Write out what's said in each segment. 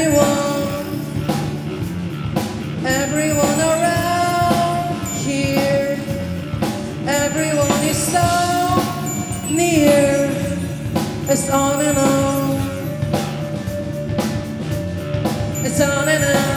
everyone, everyone around here, everyone is so near, it's on and on, it's on and on.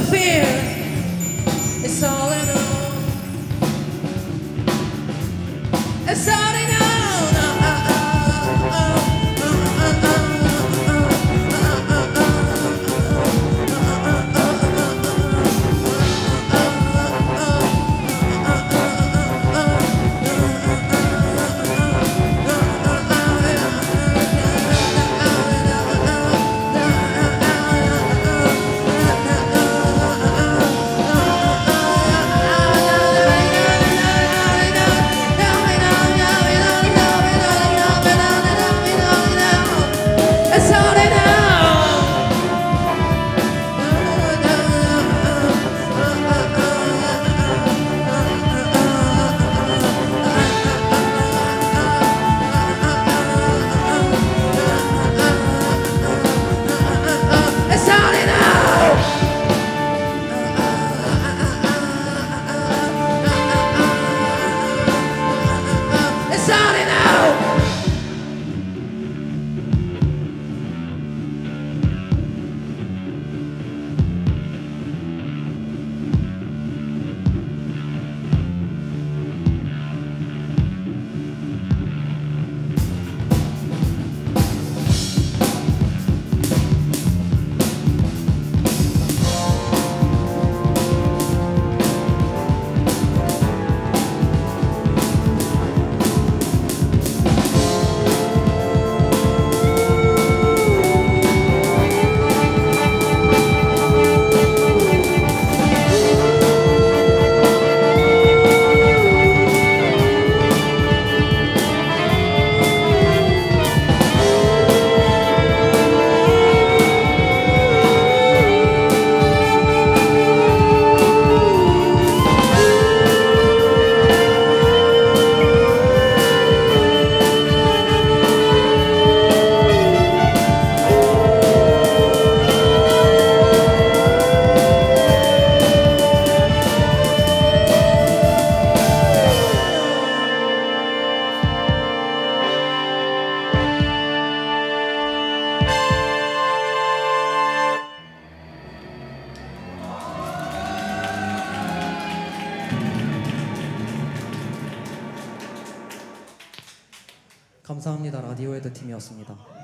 The fear. It's all in all. It's all 감사합니다. 라디오헤드 팀이었습니다.